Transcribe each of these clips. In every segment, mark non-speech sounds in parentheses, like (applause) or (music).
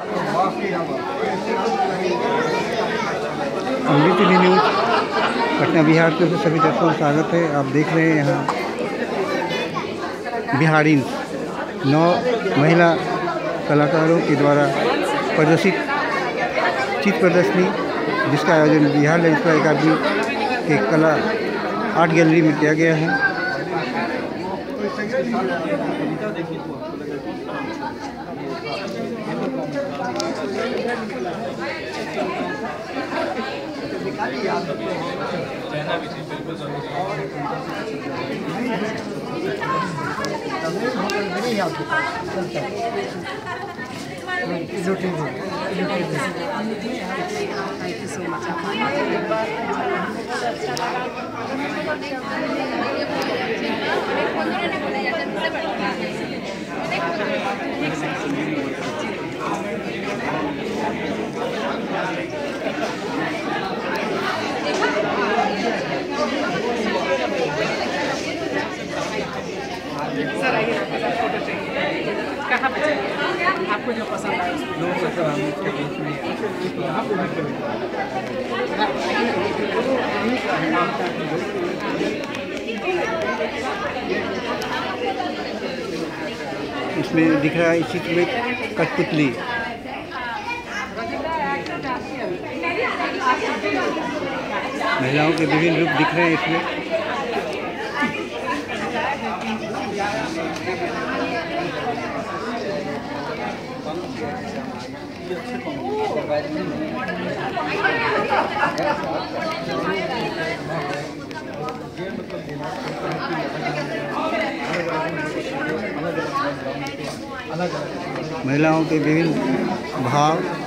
अमृत news, Patna Bihar के सभी दर्शकों का स्वागत है। आप देख रहे हैं यहाँ बिहारी नौ महिला कलाकारों के द्वारा प्रदर्शित चित्र प्रदर्शनी, जिसका आयोजन बिहार लेजिस्ला अकादमी के कला आर्ट गैलरी में किया गया है। Thank you so much. Sir आइए आपके उसमें इसमें दिख रहा है इस में कठपुतली। महिलाओं के विभिन्न रूप दिख रहे हैं इसमें। महिलाओं के विभिन्न भाव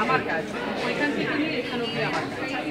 আমার কাজ ওইখান থেকে নিয়ে এখানে অব্দি আমার কাজগুলো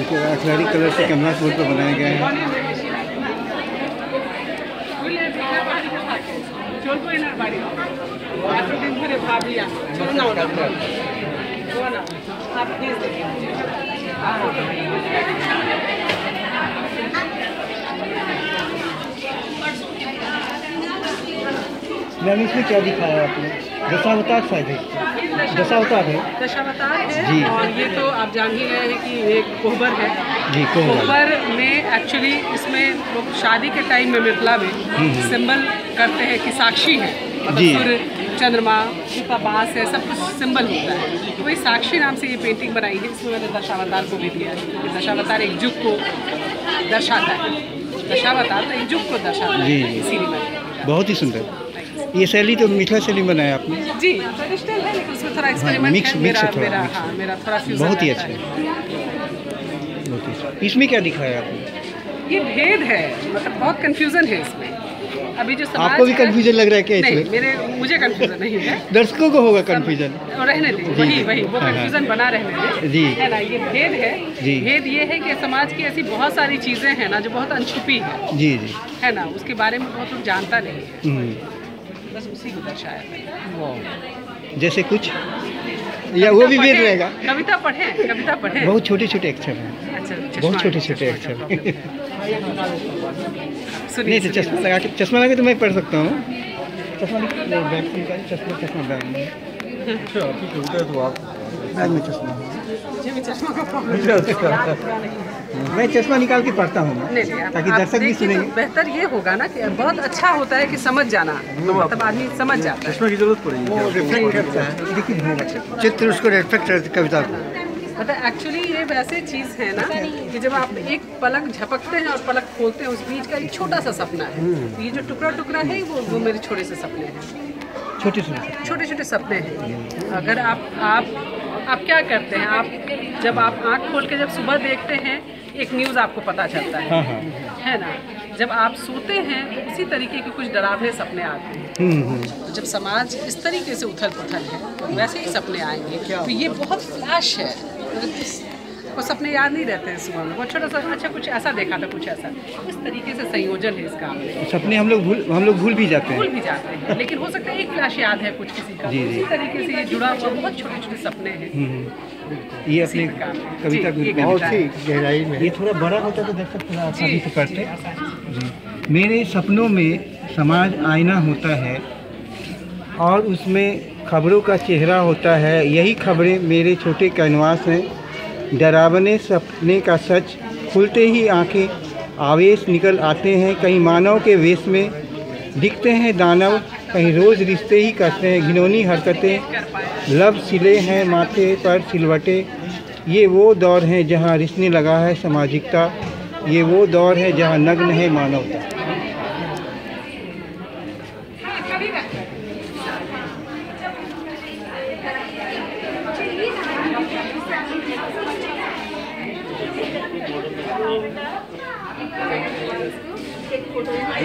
क्योंकि अखलाड़ी कलर से कैमरास बोर्ड पर बनाया गया है। मैंने इसमें क्या दिखाया आपने? दशावतार साइज़ दशावतार है। दशावतार है जी। और ये तो आप जान ही रहे हैं कि एक कोहबर है। जी कोहबर में एक्चुअली इसमें लोग शादी के टाइम में मिथिला में सिंबल करते हैं कि साक्षी है। मतलब जी। चंद्रमा उसका बाँस है सब कुछ सिंबल होता है। तो वही साक्षी नाम से ये पेंटिंग बनाई है इसमें मैंने दशावतार को भी दिया है। दशावतार एक युग को दर्शाता है। दशावतार तो एक युग को दर्शाता है। इसीलिए। बहुत ही सुंदर। ये शैली तो मिथिला शैली बनाया आपने? जी ट्रेडिशनल है लेकिन उसमें थोड़ा एक्सपेरिमेंट है mix मेरा है थोड़ा, मेरा हाँ मेरा थोड़ा फ्यूजन बहुत ही अच्छा है। बहुत ही अच्छा। इसमें क्या दिखाया आपने? ये भेद है मतलब बहुत कंफ्यूजन है इसमें। अभी जो समाज आपको भी है- कंफ्यूजन लग रहा है क्या नहीं इसमें? मेरे मुझे कंफ्यूजन नहीं है। (laughs) दर्शकों को होगा कंफ्यूजन रहने दे वही वही वो हाँ, हाँ। कंफ्यूजन बना रहने दे। जी। है ना ये भेद है। जी। भेद ये है कि समाज की ऐसी बहुत सारी चीज़ें हैं ना जो बहुत अनछुपी है। जी जी। है ना उसके बारे में बहुत लोग जानता नहीं है। हम्म, बस उसी को दर्शाया जैसे कुछ? या वो भी वेद रहेगा? कविता पढ़ें कविता पढ़ें बहुत छोटे छोटे अक्षर हैं। अच्छा बहुत छोटे छोटे अक्षर नहीं तो चश्मा लगा के चश्मा लगा के तो मैं पढ़ सकता हूँ। चश्मा चश्मा चश्मा बैग में चश्मा। मैं चश्मा निकाल के पढ़ता हूँ। ताकि दर्शक भी तो सुनेंगे। बेहतर ये होगा ना कि बहुत अच्छा होता है कि समझ जाना। मतलब आदमी समझ जाता है। चश्मे की ज़रूरत पड़ेगी। है। चित्र उसको रिफ्लेक्ट करता कविता को। मतलब एक्चुअली ये वैसे चीज़ है ना कि जब आप एक पलक झपकते हैं और पलक खोलते हैं उस बीच का एक छोटा सा सपना है। तो ये जो टुकड़ा टुकड़ा है वो वो मेरे छोटे से सपने हैं। छोटे छोटे छोटे छोटे सपने हैं। अगर आप आप आप क्या करते हैं? आप जब आप आँख खोल के जब सुबह देखते हैं एक न्यूज़ आपको पता चलता है। हाँ हाँ। है ना? जब आप सोते हैं तो उसी तरीके के कुछ डरावने सपने आते हैं। हम्म हम्म। तो जब समाज इस तरीके से उथल पुथल है तो वैसे ही सपने आएँगे। तो ये बहुत फ्लैश है। वो सपने याद नहीं रहते हैं सुबह में। वो छोटा सा अच्छा कुछ ऐसा देखा था कुछ ऐसा। इस तरीके से संयोजन है इसका। सपने हम लोग भूल हम लोग भूल भी जाते हैं। भूल भी जाते हैं। लेकिन हो सकता है एक फ्लैश याद है कुछ किसी का। जी, जी। इसी तरीके से ये जुड़ा हुआ बहुत छोटे छोटे सपने हैं। हम्म। ये अपने। कविता बहुत ही गहराई में ये थोड़ा बड़ा होता तो दर्शक थोड़ा आसानी से। जी। मेरे सपनों में समाज आईना होता है और उसमें खबरों का चेहरा होता है। यही खबरें मेरे छोटे कैनवास हैं। डरावने सपने का सच खुलते ही आँखें आवेश निकल आते हैं, कहीं मानव के वेश में दिखते हैं दानव, कहीं रोज़ रिश्ते ही करते हैं, घिनौनी हरकतें, लब सिले हैं माथे पर सिलवटे। ये वो दौर हैं जहाँ रिश्ते लगा है सामाजिकता, ये वो दौर है जहाँ नग्न है मानवता।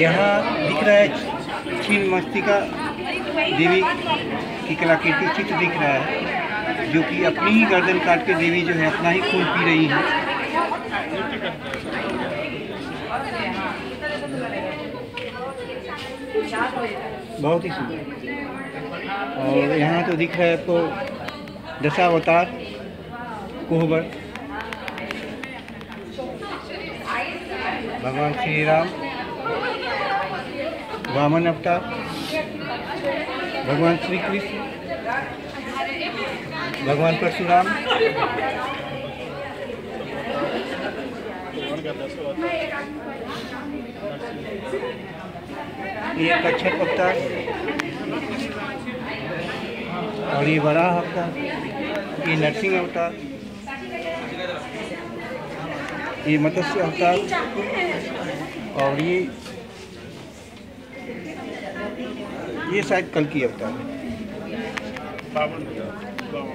यहाँ दिख रहा है छीन मस्तिका देवी की कलाकृति चित्र दिख रहा है, जो कि अपनी ही गर्दन काट के देवी जो है अपना ही खून पी रही है। बहुत ही सुंदर। और यहाँ तो दिख रहा है आपको दशावतार कोहबर भगवान श्री राम। वामन अवतार, भगवान श्री कृष्ण, भगवान परशुराम। ये कच्छप अवतार, और ये बड़ा अवतार, ये नरसिंह अवतार, ये मत्स्य अवतार, और ये ये शायद कल की अवतार है।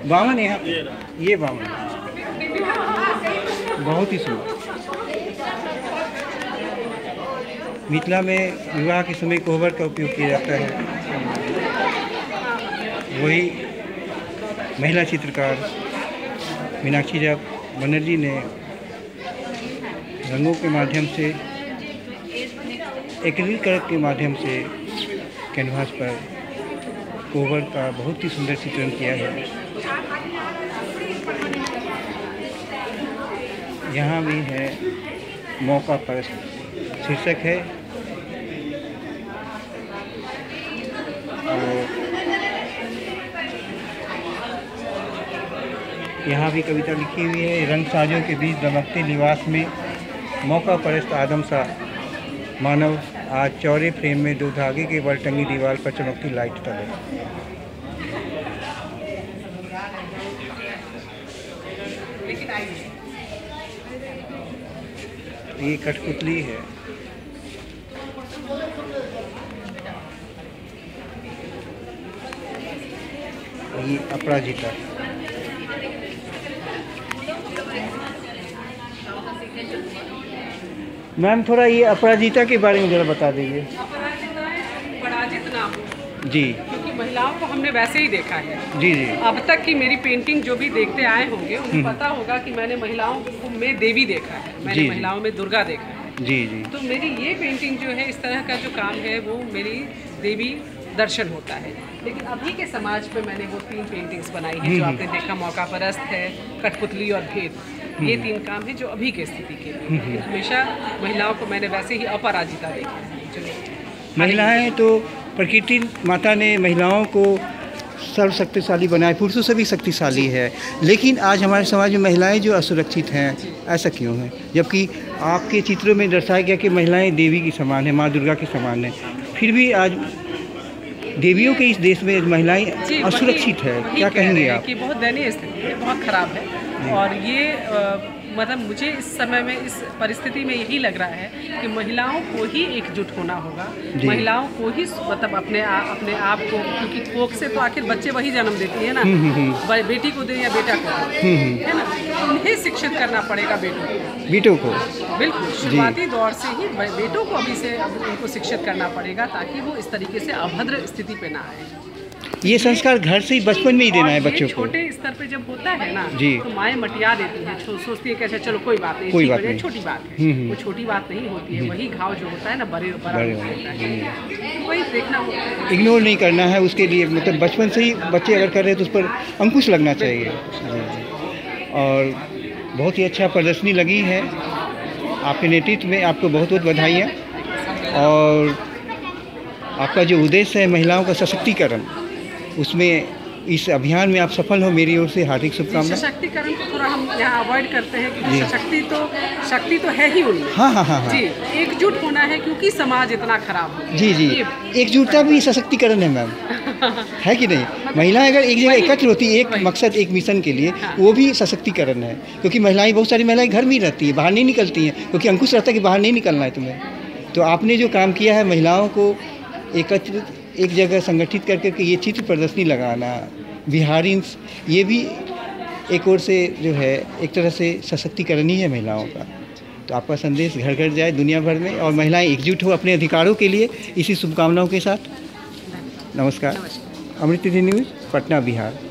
बावन यहाँ ये बावन। बहुत ही सुंदर। मिथिला में विवाह के समय कोहबर का उपयोग किया जाता है। वही महिला चित्रकार मीनाक्षी झा बनर्जी ने रंगों के माध्यम से कलर के माध्यम से कैनवास पर कोहबर का बहुत ही सुंदर चित्रण किया है। यहाँ भी है मौका पर शीर्षक है। और यहाँ भी कविता लिखी हुई है। रंग साजों के बीच दमकते लिबास में मौका परस्त आदम सा मानव आज चौड़े फ्रेम में दो धागे के बल टंगी दीवार पर चमकती लाइट तले। ये कठपुतली है। ये अपराजिता। मैम थोड़ा ये अपराजिता के बारे में ज़रा बता दीजिए। ना हो। जी। क्योंकि महिलाओं को हमने वैसे ही देखा है। जी जी। अब तक की मेरी पेंटिंग जो भी देखते आए होंगे उन्हें हम्म। पता होगा कि मैंने महिलाओं को में देवी देखा है मैंने जी। महिलाओं में दुर्गा देखा है। जी जी। तो मेरी ये पेंटिंग जो है इस तरह का जो काम है वो मेरी देवी दर्शन होता है। लेकिन अभी के समाज पे मैंने वो तीन पेंटिंग्स बनाई है जो। आपने देखा मौका परस्त है कठपुतली और भेद। ये तीन काम है जो अभी के स्थिति के लिए। हमेशा महिलाओं को मैंने वैसे ही अपराजिता देखा है। महिलाएँ तो प्रकृति माता ने महिलाओं को सर्व शक्तिशाली बनाए पुरुषों से भी शक्तिशाली है। लेकिन आज हमारे समाज में महिलाएँ जो असुरक्षित हैं ऐसा क्यों है? जबकि आपके चित्रों में दर्शाया गया कि महिलाएँ देवी की समान है माँ दुर्गा के समान है। फिर भी आज देवियों के इस देश में महिलाएँ असुरक्षित है। क्या कहेंगे आप? कि बहुत दयनीय स्थिति है बहुत ख़राब है। और ये अ, मतलब मुझे इस समय में इस परिस्थिति में यही लग रहा है कि महिलाओं को ही एकजुट होना होगा। महिलाओं को ही मतलब अपने आ, अपने आप को क्योंकि कोख से तो आखिर बच्चे वही जन्म देती है ना। बेटी को दे या बेटा को है ना? उन्हें शिक्षित करना पड़ेगा बेटों को। बेटों को। बिल्कुल शुरुआती दौर से ही बेटों को अभी से उनको शिक्षित करना पड़ेगा ताकि वो इस तरीके से अभद्र स्थिति पे ना आए। ये संस्कार घर से ही बचपन में ही देना है बच्चों को छोटे स्तर पे जब होता है ना जी। तो माएँ मटिया देती हैं सोचती है कि अच्छा चलो कोई बात नहीं कोई बात नहीं। छोटी बात हम्म, है हम्म। वो छोटी बात नहीं होती है वही घाव जो होता है ना बड़े बड़े होता है वही देखना इग्नोर नहीं करना है उसके लिए मतलब बचपन से ही बच्चे अगर कर रहे हैं तो उस पर अंकुश लगना चाहिए। और बहुत ही अच्छा प्रदर्शनी लगी है आपके नेतृत्व में आपको बहुत बहुत बधाइयाँ और आपका जो उद्देश्य है महिलाओं का सशक्तिकरण उसमें इस अभियान में आप सफल हो मेरी ओर से हार्दिक शुभकामना सशक्तिकरण को थोड़ा हम यहाँ अवॉइड करते हैं क्योंकि शक्ति तो शक्ति तो है ही उनमें। हाँ हाँ हाँ हाँ। जी एकजुट होना है क्योंकि समाज इतना खराब है जी जी। एकजुटता भी सशक्तिकरण है मैम। (laughs) है कि नहीं? महिलाएँ अगर एक जगह एकत्र होती है एक मकसद एक मिशन के लिए हाँ। वो भी सशक्तिकरण है। क्योंकि महिलाएँ बहुत सारी महिलाएँ घर में ही रहती है बाहर नहीं निकलती हैं क्योंकि अंकुश रहता है कि बाहर नहीं निकलना है तुम्हें। तो आपने जो काम किया है महिलाओं को एकत्रित एक जगह संगठित करके के ये चित्र प्रदर्शनी लगाना बिहारी ये भी एक ओर से जो है एक तरह से सशक्तिकरण ही है महिलाओं का। तो आपका संदेश घर घर जाए दुनिया भर में और महिलाएँ एकजुट हो अपने अधिकारों के लिए इसी शुभकामनाओं के साथ। नमस्कार। नमस्कार। अमृत न्यूज़ पटना बिहार।